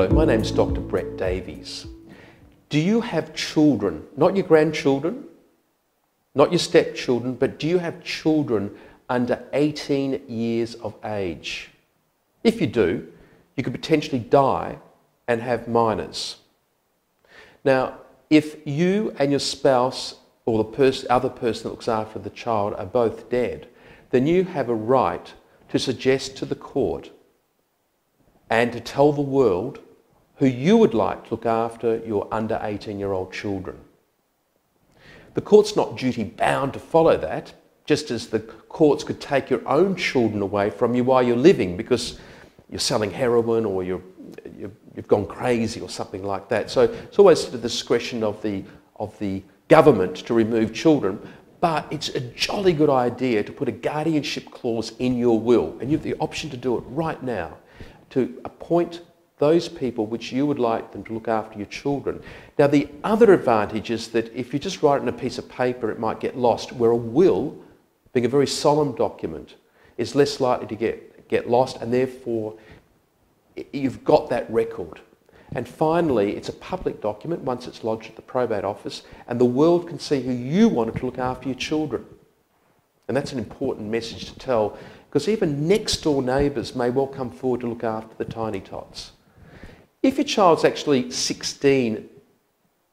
Hello, my name's Dr. Brett Davies. Do you have children, not your grandchildren, not your stepchildren, but do you have children under 18 years of age? If you do, you could potentially die and have minors. Now, if you and your spouse or the pers- other person that looks after the child are both dead, then you have a right to suggest to the court and to tell the world who you would like to look after your under 18 year old children. The court's not duty bound to follow that, just as the courts could take your own children away from you while you're living because you're selling heroin or you have gone crazy or something like that. So it's always to the discretion of the, of the government to remove children, but it's a jolly good idea to put a guardianship clause in your will, and you have the option to do it right now to appoint those people which you would like them to look after your children. Now, the other advantage is that if you just write it on a piece of paper, it might get lost, where a will, being a very solemn document, is less likely to get, get lost, and therefore you've got that record. And finally, it's a public document once it's lodged at the probate office, and the world can see who you wanted to look after your children. And that's an important message to tell, because even next door neighbours may well come forward to look after the tiny tots. If your child's actually 16,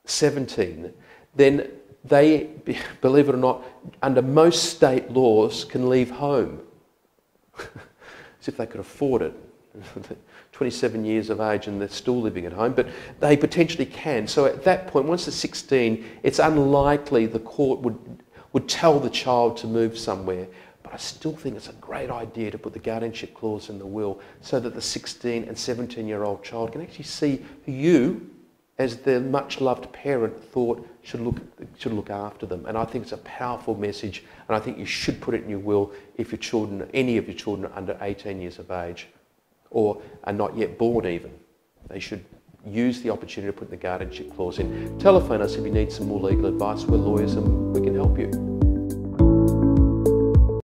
17, then they, believe it or not, under most state laws can leave home. As if they could afford it. 27 years of age and they're still living at home, but they potentially can. So at that point, once they're 16, it's unlikely the court would, would tell the child to move somewhere. But I still think it's a great idea to put the guardianship clause in the will so that the 16 and 17 year old child can actually see who you, as their much loved parent, thought should look, should look after them. And I think it's a powerful message, and I think you should put it in your will if your children, any of your children are under 18 years of age or are not yet born even. They should use the opportunity to put the guardianship clause in. Telephone us if you need some more legal advice. We're lawyers and we can help you.